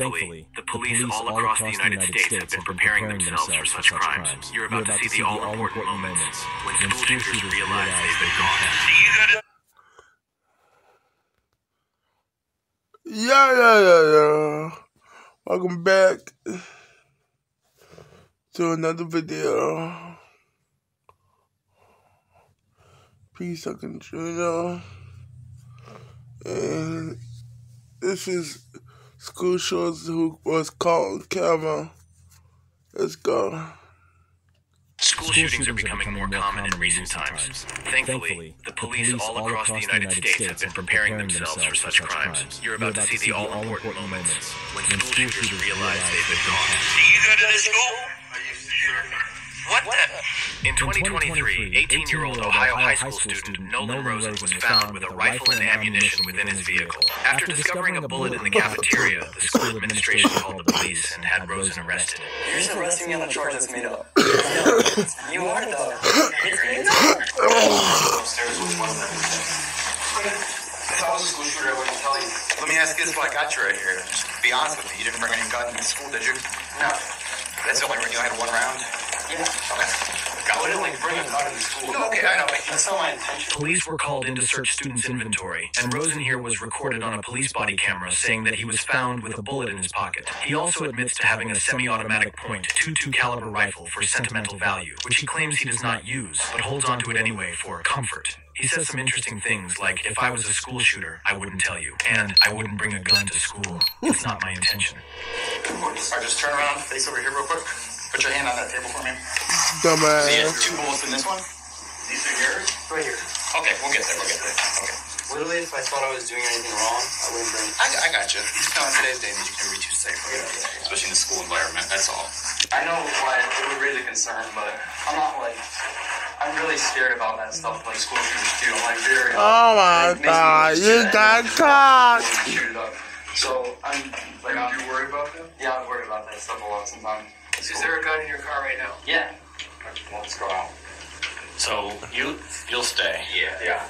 Thankfully, the police all across the United States have been preparing themselves for such crimes. You're about to see the all-important moments when school shooters realize they've been gone. Yeah, yeah, yeah, yeah. Welcome back to another video. Peace, Uncle Junior. And this is School Shorts who was called Kevin. Let's go. School shootings are becoming more common in recent times. Thankfully, the police all across the United States have been preparing themselves for such crimes. You're about to see the all-important moments when school shooters realize they've been gone. Do you go to the school? What the? In 2023, 18-year-old Ohio high school student Nolan Rosen was found with a rifle and ammunition within his vehicle. After discovering a bullet in the cafeteria, the school administration called the police and had Rosen arrested. You're just arresting me on a charge that's made up. you are though. Upstairs was one of them. If I was a school shooter, I wouldn't tell you. Let me ask you this while I got you right here. Just be honest with me. You didn't bring any gun to school, did you? No. That's the only reason you had one round? Yeah. Okay. I bring a gun into school. No, okay, I know. That's not my intention. Police were called in to search students' inventory, and Rosen here was recorded on a police body camera saying that he was found with a bullet in his pocket. He also admits to having a semi-automatic point .22 caliber rifle for sentimental value, which he claims he does not use, but holds onto it anyway for comfort. He says some interesting things like, if I was a school shooter, I wouldn't tell you, and I wouldn't bring a gun to school. It's not my intention. Right, just turn around, face over here real quick. Put your hand on that table for me. Dumbass. See, Dumbass. two bullets in this one. These are yours? Right here. Okay, we'll get there, we'll get there. Okay. Literally, if I thought I was doing anything wrong, I wouldn't bring. I, I got you. You know, in today's day and age, you can be too safe, right? especially in the school environment, that's all. I know why it would raise a concern, but I'm not like. I'm really scared about that stuff, like school shooters too. I'm like very. Oh my it god, you got caught. shoot it up. So I'm like, I'm, you worried about that? yeah, I'm worried about that stuff a lot sometimes. Is there a gun in your car right now? Yeah. Let's go out. So you you'll stay. Yeah. Yeah.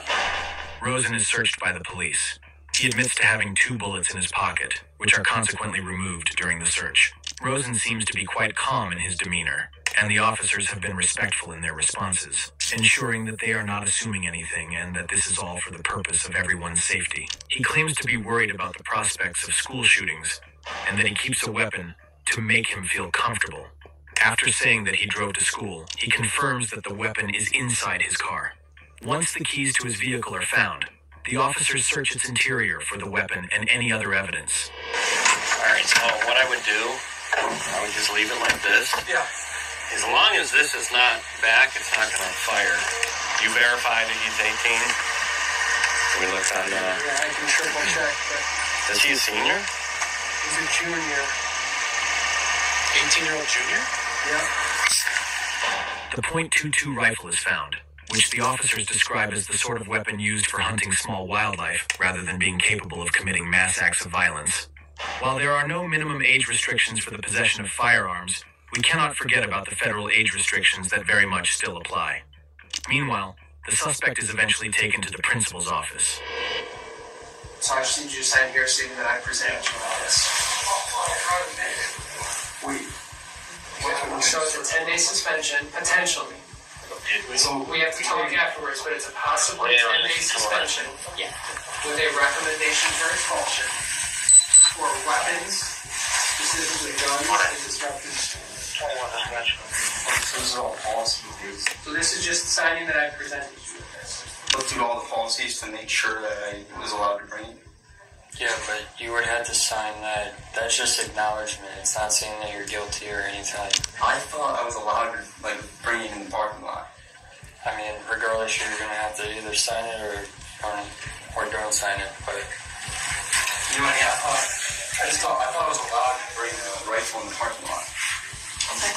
Rosen is searched by the police. He admits to having two bullets in his pocket, which are consequently removed during the search. Rosen seems to be quite calm in his demeanor, and the officers have been respectful in their responses, ensuring that they are not assuming anything and that this is all for the purpose of everyone's safety. He claims to be worried about the prospects of school shootings, and that he keeps a weapon to make him feel comfortable. After saying that he drove to school, he confirms that the weapon is inside his car. Once the keys to his vehicle are found, the officers search its interior for the weapon and any other evidence. All right. So what I would do, I would just leave it like this. Yeah. As long as this is not back, it's not going to fire. You verify that he's 18. We looked on the. Yeah, I can triple check, but Is he a senior? he's a junior. 18 year old junior? Yeah. The .22 rifle is found, which the officers describe as the sort of weapon used for hunting small wildlife rather than being capable of committing mass acts of violence. While there are no minimum age restrictions for the possession of firearms, we cannot forget about the federal age restrictions that very much still apply. Meanwhile, the suspect is eventually taken to the principal's office. So I just need you to sign here stating that I present you all this. We. So it's a 10 day suspension, potentially. So we have to talk afterwards, but it's a possible 10 day suspension. Yeah. With a recommendation for expulsion for weapons, specifically guns and disruptive. This is all policies. So this is just signing that I presented you with this. Look through all the policies to make sure that I was allowed to bring it. Yeah, but you would have to sign that. That's just acknowledgement. It's not saying that you're guilty or anything. I thought I was allowed to like bring it in the parking lot. I mean, regardless, you're gonna have to either sign it or or, or don't sign it. But You know, yeah, I thought I just thought I thought I was allowed to bring the rifle in the parking lot. Okay.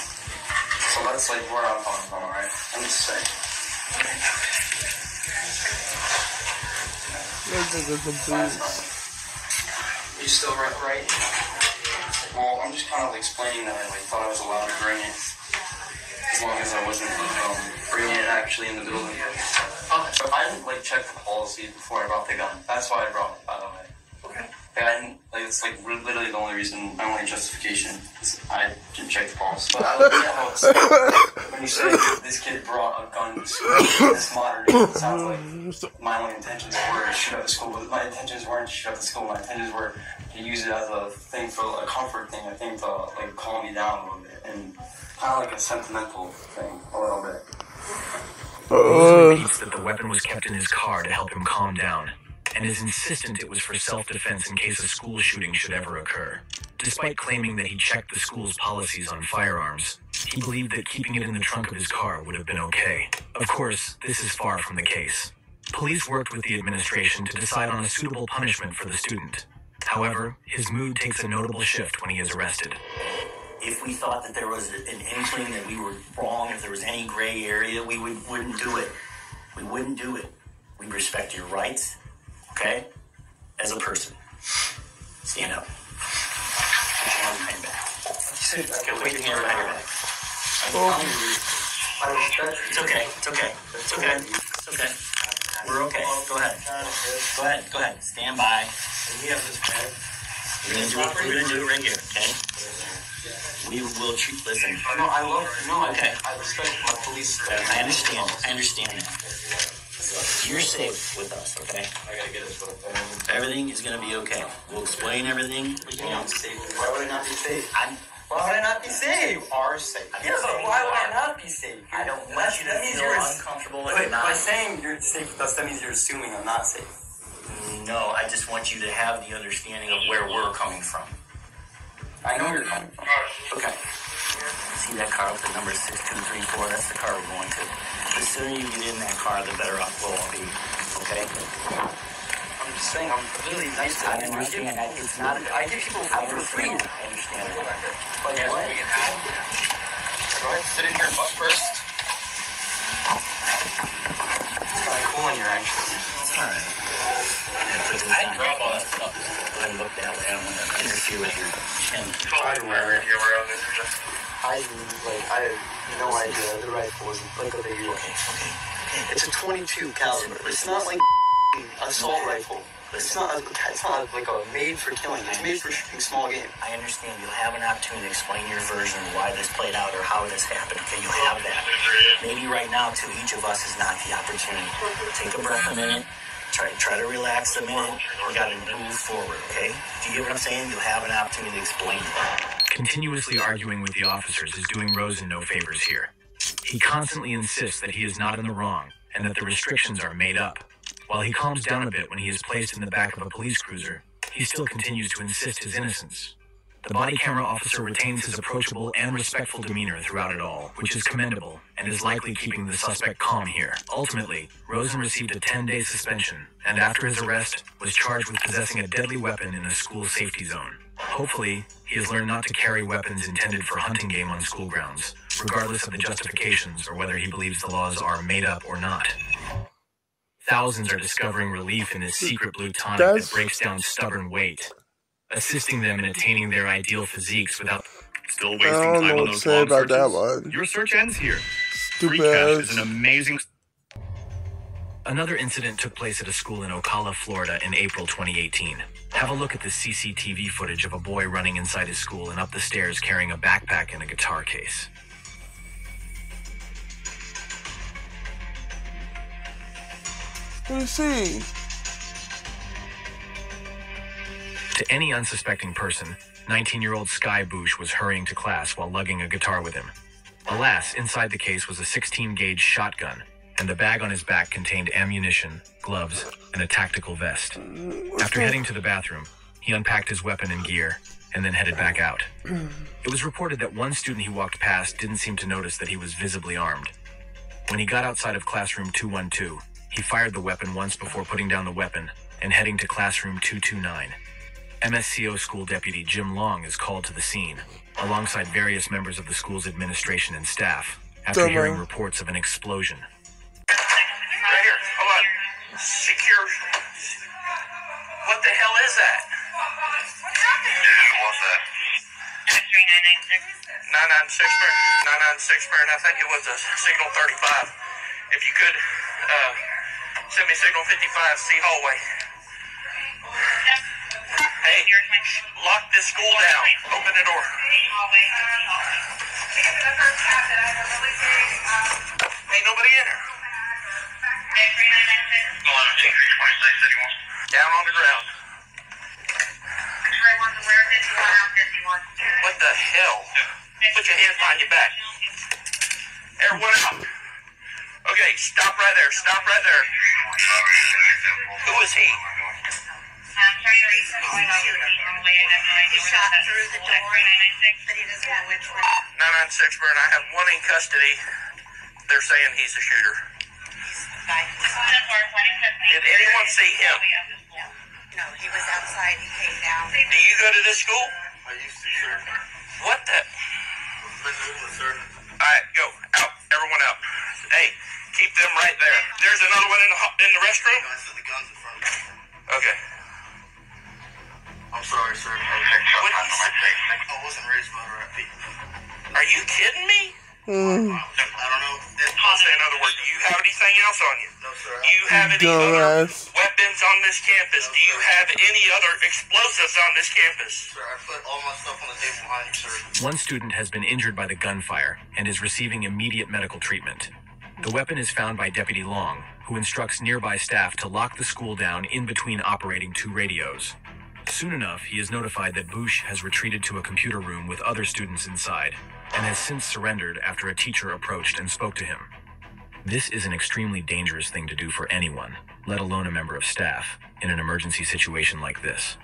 So that's like where I'm coming from, alright? I'm just saying. This is a complete. You still right? right? Well, I'm just kind of explaining that I like thought I was allowed to bring it as long as I wasn't um, bringing it actually in the building. So I didn't like check the policy before I brought the gun. That's why I brought it, Like, I didn't, like it's like literally the only reason, my only justification is I didn't check the pulse. But I look at how it's when you say this kid brought a gun to school, this modern, it sounds like my only intentions were to shoot up the school. But my intentions weren't to shoot up the school. My intentions were to use it as a thing for a comfort thing. I think to like calm me down a little bit and kind of like a sentimental thing a little bit. Rose uh, repeats that the weapon was kept in his car to help him calm down, and is insistent it was for self-defense in case a school shooting should ever occur. Despite claiming that he checked the school's policies on firearms, he believed that keeping it in the trunk of his car would have been okay. Of course, this is far from the case. Police worked with the administration to decide on a suitable punishment for the student. However, his mood takes a notable shift when he is arrested. if we thought that there was an inkling that we were wrong, if there was any gray area, we would, wouldn't do it. We wouldn't do it. We respect your rights, okay? As a person. Stand up. Put your hands behind your back. Okay, Put your hands behind your back. It's okay, it's okay, it's okay, it's okay. We're okay, go ahead. Go ahead, go ahead, stand by. We're gonna do it, we're gonna do it right here, okay? We will treat, listen, No, I love, no, Okay. I, I respect my police. I understand. I understand that. You're safe with us, okay? I gotta get this it. Everything is gonna be okay. We'll explain everything. You know, safe. Why would I not be safe? I'm, Why would I not be safe? You are safe. Yeah, but why would I not be safe? I don't want you to That means feel you're- uncomfortable But and by saying you're safe with us, that means you're assuming I'm not safe. No, I just want you to have the understanding of where we're coming from. I know where you're coming from. Okay. See that car with the number 6234? That's the car we're going to. The sooner you get in that car, the better off we'll all be. Okay? I'm just saying, I'm really nice to I understand that. It's not. I give people food for free. understand. I understand that. But what? Go ahead, sit in here butt first. It's kind of cool in here, actually. It's all right. I drop all that stuff. I look that way. I don't want to interfere with your chin. I remember. I like I have no idea the rifle is like a big deal. Okay, okay. It's a 22 caliber. It's not like a assault rifle. It's not. A, it's not like a made for killing. It's made for shooting small game. I understand you'll have an opportunity to explain your version of why this played out or how this happened. Okay, you have that. Maybe right now, to each of us is not the opportunity. Take a breath a minute. Try, try to relax a minute. We got to move forward, okay? Do you get what I'm saying? You'll have an opportunity to explain it. Continuously arguing with the officers is doing Rosen no favors here. He constantly insists that he is not in the wrong and that the restrictions are made up. While he calms down a bit when he is placed in the back of a police cruiser, he still continues to insist his innocence. The body camera officer retains his approachable and respectful demeanor throughout it all, which is commendable and is likely keeping the suspect calm here. Ultimately, Rosen received a 10 day suspension and, after his arrest, was charged with possessing a deadly weapon in a school safety zone. Hopefully, he has learned not to carry weapons intended for hunting game on school grounds, regardless of the justifications or whether he believes the laws are made up or not. Thousands are discovering relief in this secret blue tonic That's- that breaks down stubborn weight, assisting them in attaining their ideal physiques without Still I wasting don't time on those long searches? Your search ends here. Stupid Freecash is an amazing Another incident took place at a school in Ocala, Florida in April 2018. Have a look at the CCTV footage of a boy running inside his school and up the stairs carrying a backpack and a guitar case. Let me see. To any unsuspecting person, 19 year old Sky Bouche was hurrying to class while lugging a guitar with him. Alas, inside the case was a 16 gauge shotgun, and the bag on his back contained ammunition, gloves, and a tactical vest. After heading to the bathroom, he unpacked his weapon and gear and then headed back out. It was reported that one student he walked past didn't seem to notice that he was visibly armed. When he got outside of classroom 212, he fired the weapon once before putting down the weapon and heading to classroom 229. MCSO school deputy Jim Long is called to the scene, alongside various members of the school's administration and staff, after hearing reports of an explosion. Secure. What the hell is that? Who was that? 996 Burn. 996 Burn. I think it was a signal 35. If you could uh, send me signal 55, C hallway. Hey, lock this school down. Open the door. Ain't nobody in here. Down on the ground. What the hell? Put your hands behind your back. Everyone out. Okay, stop right there. Stop right there. Who is he? He shot through the door, but he doesn't know which one. 996 Burn. I have one in custody. They're saying he's the shooter. Did anyone see him? No, he was outside. He came down. Do you go to this school? I used to, sir. What the? Been doing it, sir. All right, go out. Everyone out. Hey, keep them right there. There's another one in the in the restroom. I said the gun's in front of me. Okay. I'm sorry, sir. What did he say? I wasn't raised by the right people. Are you kidding me? Mm, I don't know. I'll say another word. Do you have anything else on you? No, sir. Do you have any other weapons on this campus? Do you have any other explosives on this campus? Sir, I put all my stuff on the table behind you, sir. One student has been injured by the gunfire and is receiving immediate medical treatment. The weapon is found by Deputy Long, who instructs nearby staff to lock the school down in between operating two radios. Soon enough, he is notified that Bouche has retreated to a computer room with other students inside and has since surrendered after a teacher approached and spoke to him. This is an extremely dangerous thing to do for anyone, let alone a member of staff, in an emergency situation like this.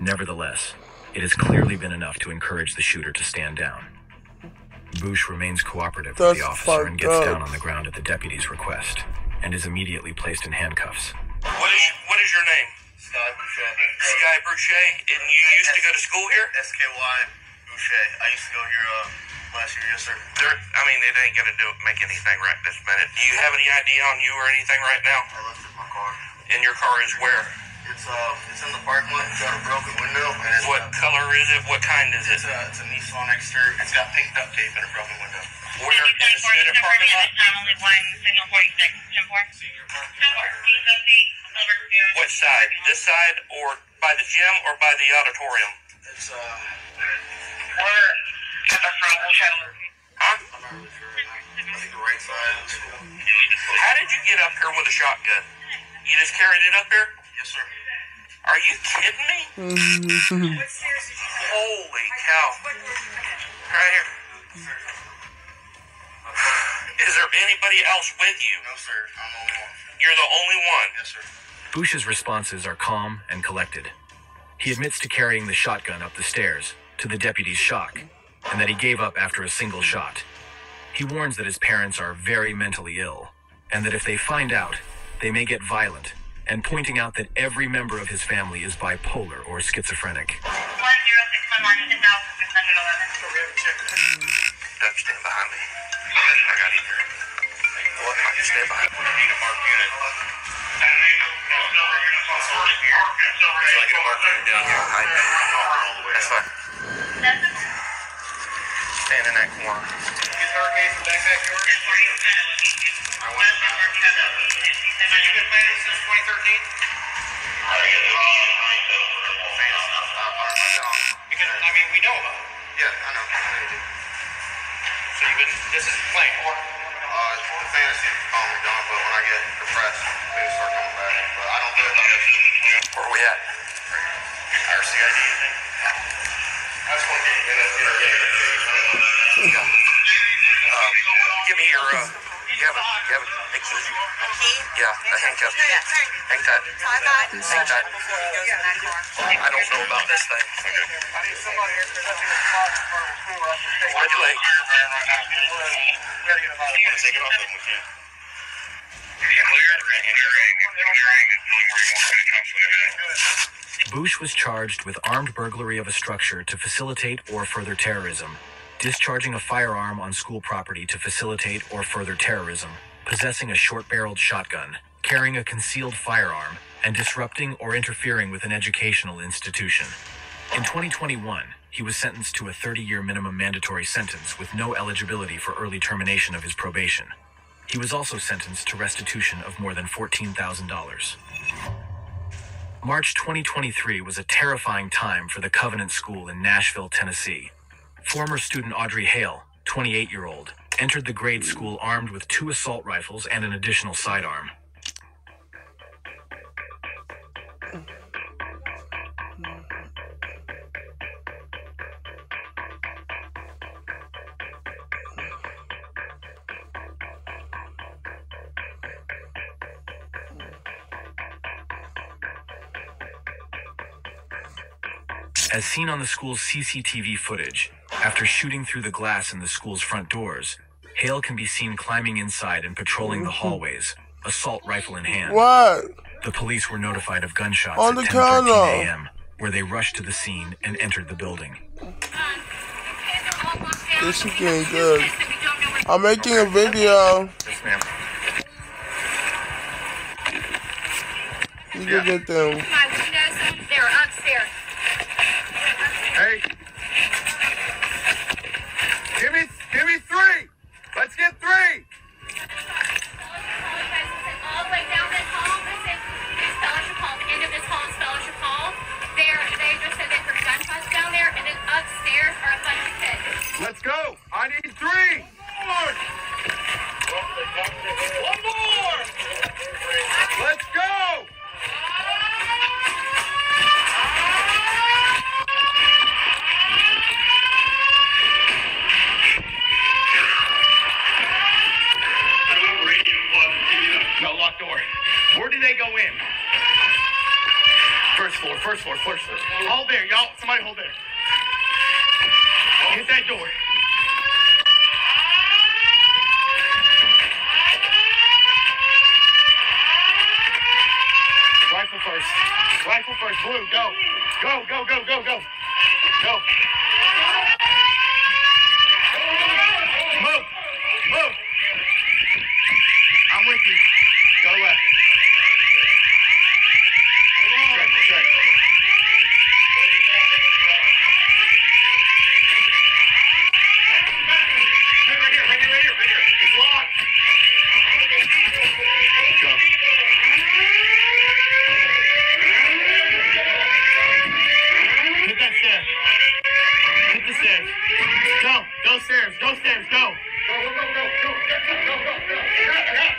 Nevertheless, it has clearly been enough to encourage the shooter to stand down. Bouche remains cooperative with the officer and gets up. down on the ground at the deputy's request, and is immediately placed in handcuffs. What is what is your name? Sky Boucher. Sky Bruchet, and you used to go to school here? SKY Boucher. I used to go here uh, last year, yes, sir. There, I mean, it ain't gonna do make anything right this minute. Do you have any ID on you or anything right now? I left it in my car. And your car is where? It's uh, it's in the parking lot. It's got a broken window, and it's What color is it? What kind is it? It's a, it's a Nissan exterior. It's got pink duct tape and a broken window. Where in the student parking lot? What side? This side, or by the gym, or by the auditorium? It's uh, Where at the front? Huh? I'm not really sure. I think the right side of the school. How did you get up here with a shotgun? You just carried it up here? Yes, sir. Are you kidding me? Mm-hmm. Holy cow! Right here. Is there anybody else with you? No, sir. I'm the only one. You're the only one. Yes, sir. Bouche's responses are calm and collected. He admits to carrying the shotgun up the stairs, to the deputy's shock, and that he gave up after a single shot. He warns that his parents are very mentally ill, and that if they find out, they may get violent, and pointing out that every member of his family is bipolar or schizophrenic. Stand behind me. I got it here. Stand need a unit. I get a unit down here. That's fine. Stand in that corner. Is hurricane from backpack yours? I went. So you've been planning since 2013? Because I mean, we know about it. Yeah, I know. I know you do. So you've been. This is playing for. Uh, the fantasy calm me down, but when I get depressed, things start coming back. But I don't think about this. Where are we at? RCID, I think. I just want to get in Um, give me your, uh, you have a, you have a, a key? Yeah, a handcuff. Hang tight. Hang tight. I don't know about this thing. Spread your legs. Want to take it off of them, we can. Bouche was charged with armed burglary of a structure to facilitate or further terrorism, discharging a firearm on school property to facilitate or further terrorism, possessing a short barreled shotgun, carrying a concealed firearm, and disrupting or interfering with an educational institution. In 2021, he was sentenced to a 30 year minimum mandatory sentence with no eligibility for early termination of his probation. He was also sentenced to restitution of more than $14,000. March 2023 was a terrifying time for the Covenant School in Nashville, Tennessee. Former student Audrey Hale, 28 year old, entered the grade school armed with two assault rifles and an additional sidearm. As seen on the school's CCTV footage, after shooting through the glass in the school's front doors, Hale can be seen climbing inside and patrolling the mm-hmm. hallways, assault rifle in hand. What? The police were notified of gunshots On at the 10:13 a.m., where they rushed to the scene and entered the building. This is getting good. I'm making a video. Yes, ma'am. You can get them. My windows, they're upstairs. Did they go in? First floor, first floor, first floor. Hold there, y'all. Somebody hold there. Hit that door. Rifle first. Rifle first. Blue, go. Go, go, go, go, go. Go.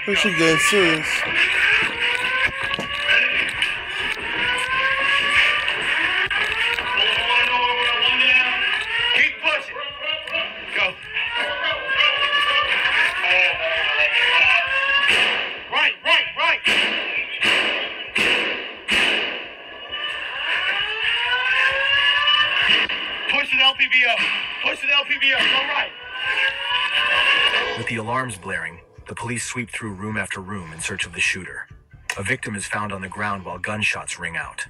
Where's she getting serious? Push. Push. All right. With the alarms blaring, the police sweep through room after room in search of the shooter. A victim is found on the ground while gunshots ring out.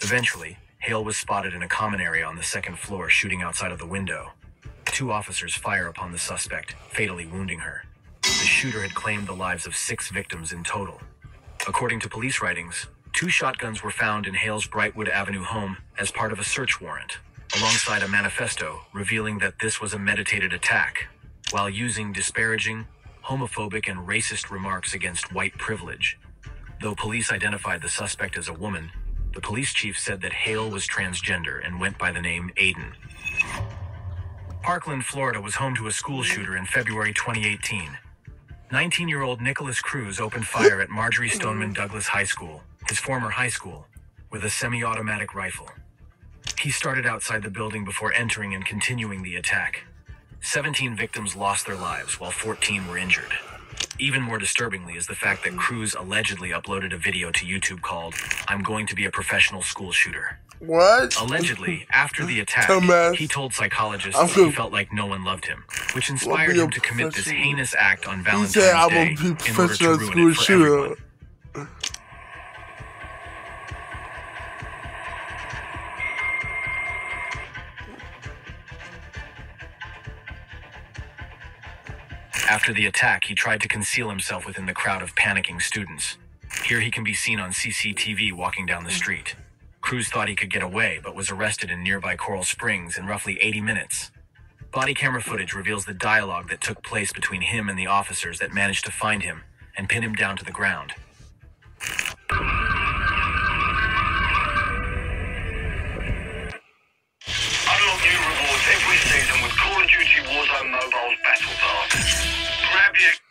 Eventually, Hale was spotted in a common area on the second floor shooting outside of the window. Two officers fire upon the suspect, fatally wounding her. The shooter had claimed the lives of six victims in total. According to police writings, two shotguns were found in Hale's Brightwood Avenue home as part of a search warrant, alongside a manifesto revealing that this was a meditated attack, while using disparaging, homophobic, and racist remarks against white privilege. Though police identified the suspect as a woman, the police chief said that Hale was transgender and went by the name Aiden. Parkland, Florida was home to a school shooter in February 2018. 19 year old Nikolas Cruz opened fire at Marjory Stoneman Douglas High School, his former high school, with a semi automatic rifle. He started outside the building before entering and continuing the attack. 17 victims lost their lives while 14 were injured. Even more disturbingly is the fact that Cruz allegedly uploaded a video to YouTube called I'm Going to Be a Professional School Shooter. What? Allegedly, after the attack, Dumbass. he told psychologists I'm he felt like no one loved him, which inspired him to commit this heinous act on Valentine's Day in order to ruin school it for shooter. everyone. After the attack, he tried to conceal himself within the crowd of panicking students. Here he can be seen on CCTV walking down the street. Cruz thought he could get away, but was arrested in nearby Coral Springs in roughly 80 minutes. Body camera footage reveals the dialogue that took place between him and the officers that managed to find him and pin him down to the ground.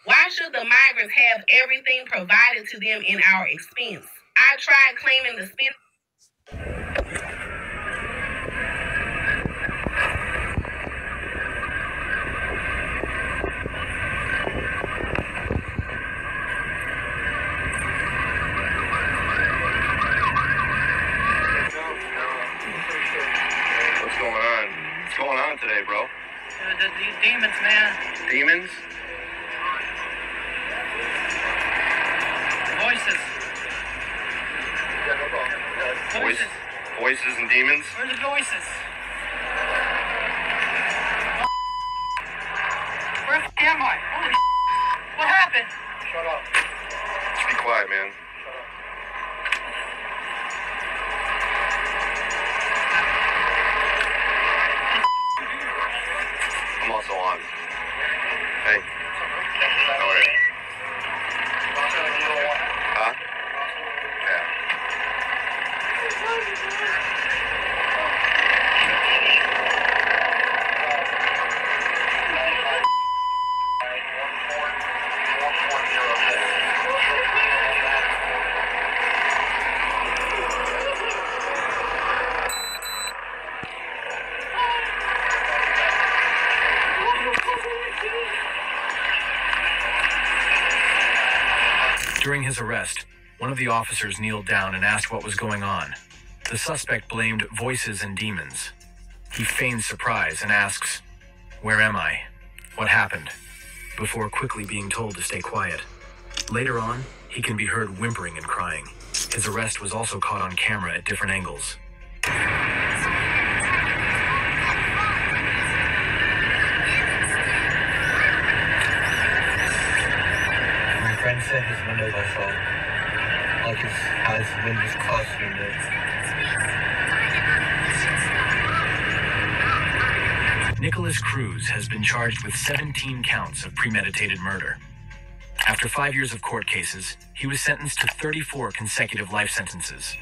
Why should the migrants have everything provided to them in our expense? I tried claiming the spin. What's going on? What's going on today, bro? The, these demons, man. Demons? Voices. Voice, voices and demons? Where are the voices? Where the f- am I? Holy What happened? Shut up. Just be quiet, man. I'm also on. Hey. How are you? Huh? Yeah. During arrest, one of the officers kneeled down and asked what was going on. The suspect blamed voices and demons. He feigns surprise and asks, Where am I? What happened? Before quickly being told to stay quiet. Later on, he can be heard whimpering and crying. His arrest was also caught on camera at different angles. My friend said his windows are full. Like his eyes windows crossed windows. Nikolas Cruz has been charged with 17 counts of premeditated murder. After five years of court cases, he was sentenced to 34 consecutive life sentences.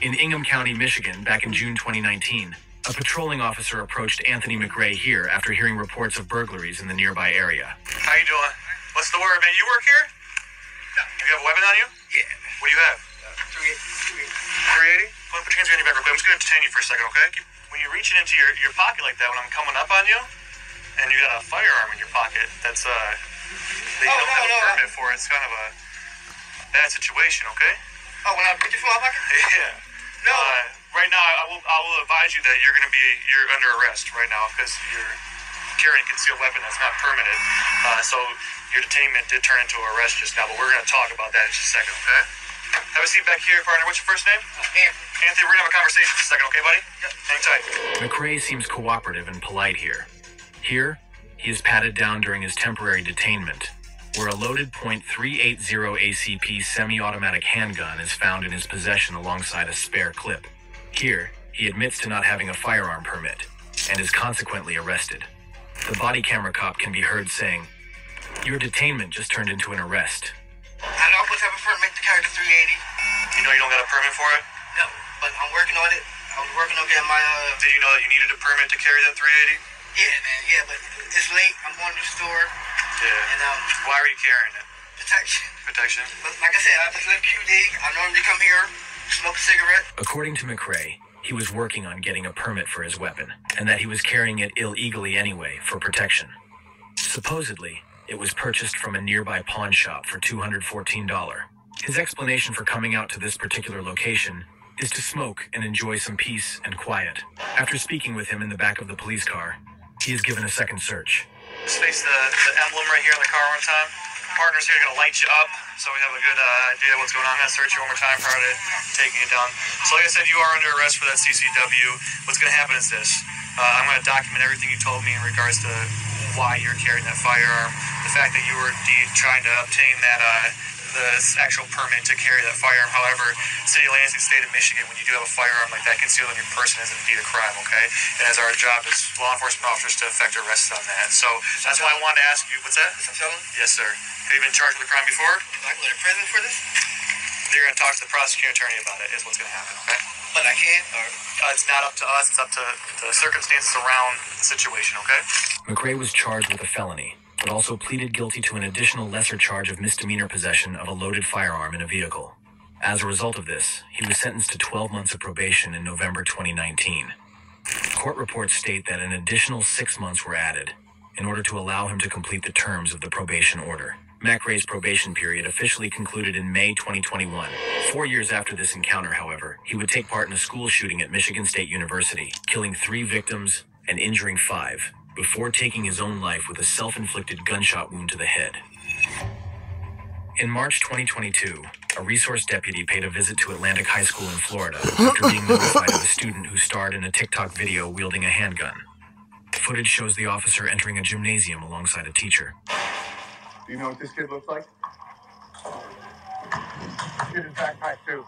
In Ingham County, Michigan, back in June 2019, a patrolling officer approached Anthony McRae here after hearing reports of burglaries in the nearby area. How you doing? What's the word, man? You work here? You have a weapon on you? Yeah. What do you have? 380? Well, put your hands behind your back real quick. I'm just going to detain you for a second, okay? Keep- When you reach it into your, your pocket like that, when I'm coming up on you, and you got a firearm in your pocket, that's, uh, that you Oh, don't no, have a no. permit for, it's kind of a bad situation, okay? Oh, when I put your phone in my pocket? Yeah. No. Uh, right now, I will, I will advise you that you're going to be, you're under arrest right now because you're carrying a concealed weapon that's not permitted. Uh, so your detainment did turn into an arrest just now, but we're going to talk about that in just a second, okay? Have a seat back here, partner. What's your first name? Anthony. Anthony, we're going to have a conversation in just a second, okay, buddy? Yep. Hang tight. McRae seems cooperative and polite here. Here, he is patted down during his temporary detainment, where a loaded .380 ACP semi-automatic handgun is found in his possession alongside a spare clip. Here, he admits to not having a firearm permit and is consequently arrested. The body camera cop can be heard saying, "Your detainment just turned into an arrest." I know I'm supposed have a permit to carry the 380. You know you don't got a permit for it? No, but I'm working on it. I was working on getting my, uh... Did you know that you needed a permit to carry that 380? Yeah, man, yeah, but it's late. I'm going to the store. Yeah. And, um... Why were you carrying it? Protection. Protection? But like I said, I just left QD. I normally come here, smoke a cigarette. According to McRae, he was working on getting a permit for his weapon, and that he was carrying it illegally anyway for protection. Supposedly, it was purchased from a nearby pawn shop for $214. His explanation for coming out to this particular location is to smoke and enjoy some peace and quiet. After speaking with him in the back of the police car, he is given a second search. Face the, the emblem right here on the car one time. Partners here are gonna light you up, so we have a good uh, idea of what's going on. I'm gonna search you one more time prior to taking it down. So, like I said, you are under arrest for that CCW. What's gonna happen is this: uh, I'm gonna document everything you told me in regards to why you're carrying that firearm, the fact that you were indeed trying to obtain that uh, the actual permit to carry that firearm. However, City of Lansing, State of Michigan, when you do have a firearm like that concealed in your person, is indeed a crime. Okay, and as our job as law enforcement officers to effect arrests on that. So that's why I wanted to ask you. What's that? a felon? Yes, sir. Have you been charged with a crime before? I go to prison for this? You're going to talk to the prosecuting attorney about it. Is what's going to happen. Okay. but I can't. Or uh, it's not up to us. It's up to the circumstances around the situation. Okay. McRae was charged with a felony, but also pleaded guilty to an additional lesser charge of misdemeanor possession of a loaded firearm in a vehicle. As a result of this, he was sentenced to 12 months of probation in November 2019. Court reports state that an additional six months were added in order to allow him to complete the terms of the probation order. McRae's probation period officially concluded in May 2021. Four years after this encounter, however, he would take part in a school shooting at Michigan State University, killing three victims and injuring five, before taking his own life with a self inflicted gunshot wound to the head. In March 2022, a resource deputy paid a visit to Atlantic High School in Florida after being notified of a student who starred in a TikTok video wielding a handgun. Footage shows the officer entering a gymnasium alongside a teacher. Do you know what this kid looks like? Kid in backpack too.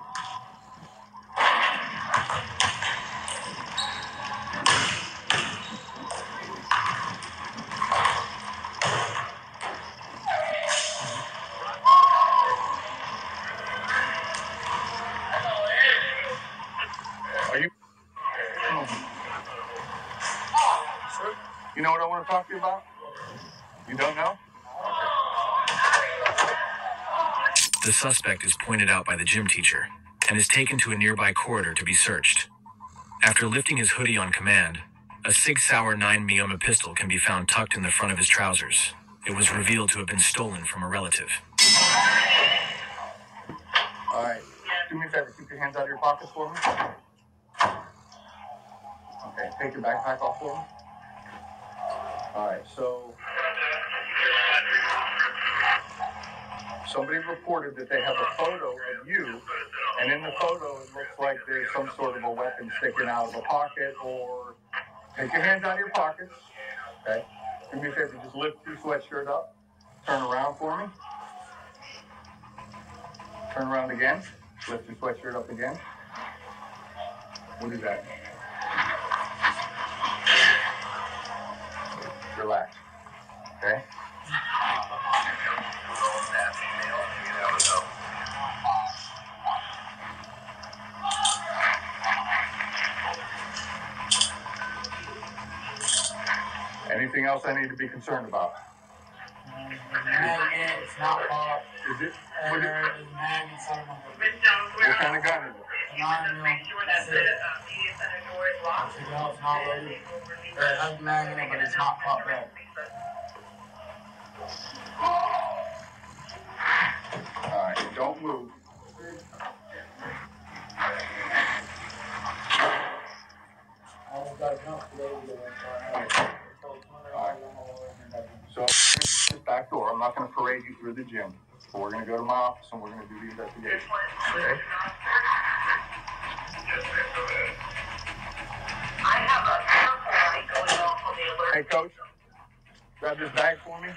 You know what I want to talk to you about? You don't know? The suspect is pointed out by the gym teacher and is taken to a nearby corridor to be searched. After lifting his hoodie on command, a Sig Sauer 9 Mioma pistol can be found tucked in the front of his trousers. It was revealed to have been stolen from a relative. All right. Do me a favor. Keep your hands out of your pockets for me. Okay. Take your backpack off for me. All right. So somebody reported that they have a photo of you, and in the photo it looks like there's some sort of a weapon sticking out of a pocket, or take your hands out of your pockets. Okay. Do me a favor. Just lift your sweatshirt up. Turn around for me. Turn around again. Lift your sweatshirt up again. What is that? Relax. Okay? Anything else I need to be concerned about? It's not pop. Is it? And What, there is magnets on them. what kind of gun is it? Nine mil. That's it. Everything else not loaded. There has a but it's not popped up. Alright, don't move. I almost got enough today to go inside. So, back door, I'm not gonna parade you through the gym. But we're gonna go to my office and we're gonna do the investigation. Okay? Coach, grab this bag for me.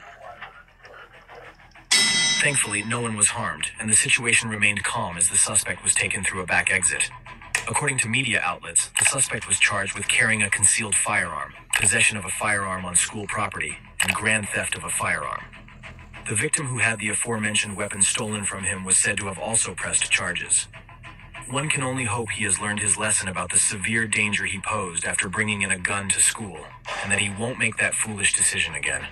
Thankfully, no one was harmed, and the situation remained calm as the suspect was taken through a back exit. According to media outlets, the suspect was charged with carrying a concealed firearm, possession of a firearm on school property, and grand theft of a firearm. The victim who had the aforementioned weapon stolen from him was said to have also pressed charges. One can only hope he has learned his lesson about the severe danger he posed after bringing in a gun to school, and that he won't make that foolish decision again.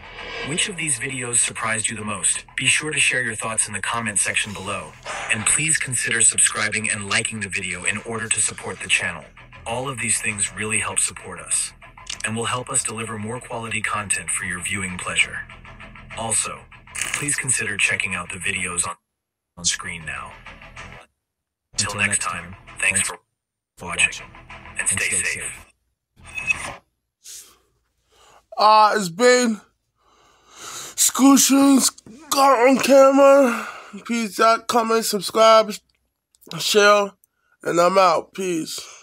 Which of these videos surprised you the most? Be sure to share your thoughts in the comment section below, and please consider subscribing and liking the video in order to support the channel. All of these things really help support us, and will help us deliver more quality content for your viewing pleasure. Also, please consider checking out the videos on, on screen now. Until next time, thanks for watching, and stay safe. Uh, it's been Shootings Got on Camera. Please like, comment, subscribe, share, and I'm out. Peace.